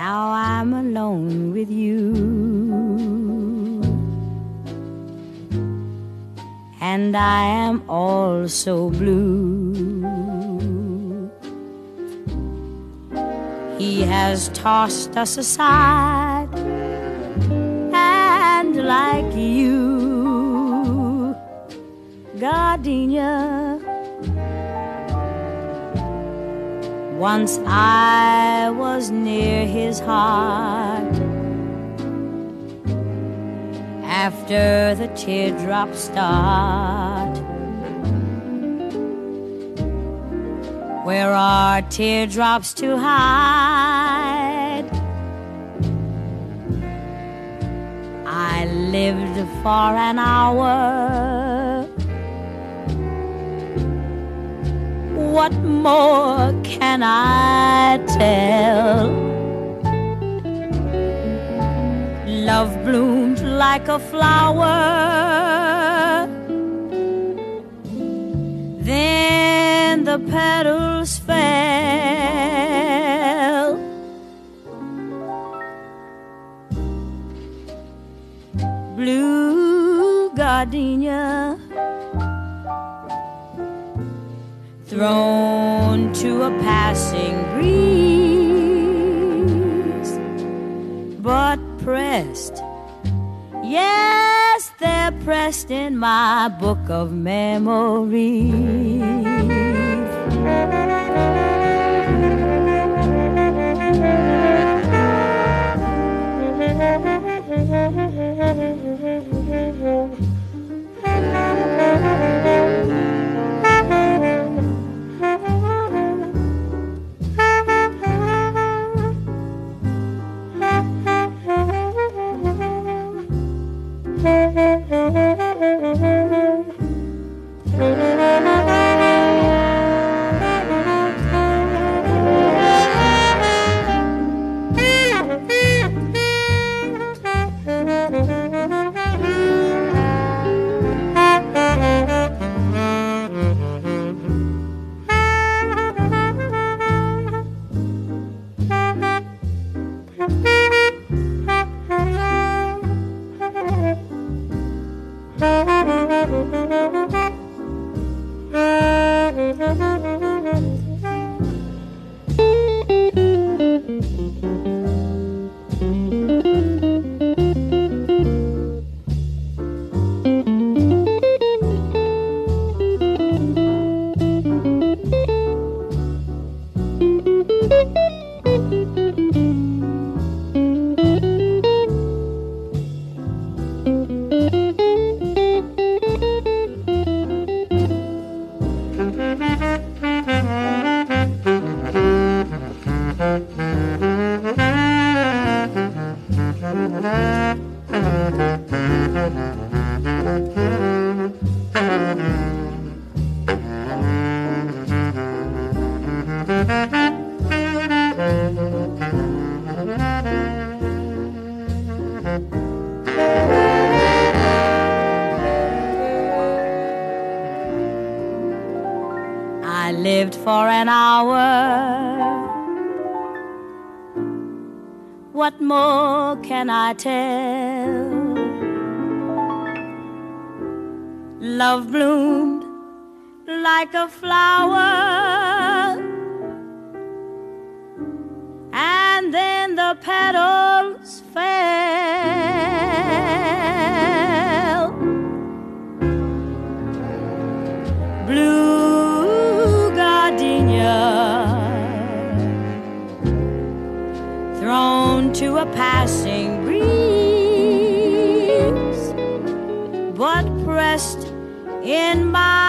Now I'm alone with you. And I am also blue. He has tossed us aside. And like you, gardenia. Once I was near his heart. After the teardrops start, where are teardrops to hide? I lived for an hour. What more can I tell? Love bloomed like a flower. Then the petals fell. Blue gardenia thrown to a passing breeze, but pressed. Yes, they're pressed in my book of memories. Música I lived for an hour. What more can I tell? Love bloomed like a flower, and then the petals fell. Blue gardenia thrown to a passing in my